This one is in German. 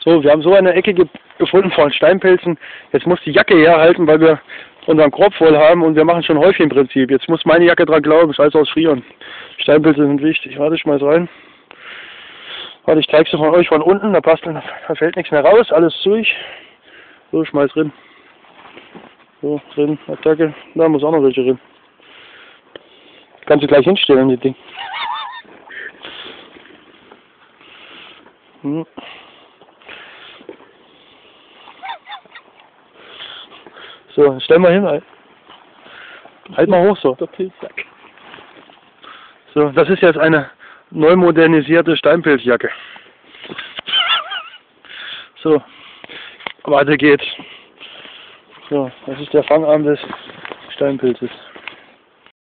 So, wir haben so eine Ecke ge gefunden von Steinpilzen. Jetzt muss die Jacke herhalten, weil wir unseren Korb voll haben und wir machen schon häufig im Prinzip. Jetzt muss meine Jacke dran glauben, alles aus Frieren. Steinpilze sind wichtig. Warte, ich schmeiß rein. Warte, ich zeig's von euch von unten, da passt, da fällt nichts mehr raus, alles durch. So, schmeiß drin. So, drin, Attacke. Da muss auch noch welche drin. Kannst du gleich hinstellen, die Ding. Hm. So, stell mal hin. Halt, halt mal hoch so. Der Pilzsack. So, das ist jetzt eine neu modernisierte Steinpilzjacke. So, weiter geht's. So, das ist der Fangarm des Steinpilzes.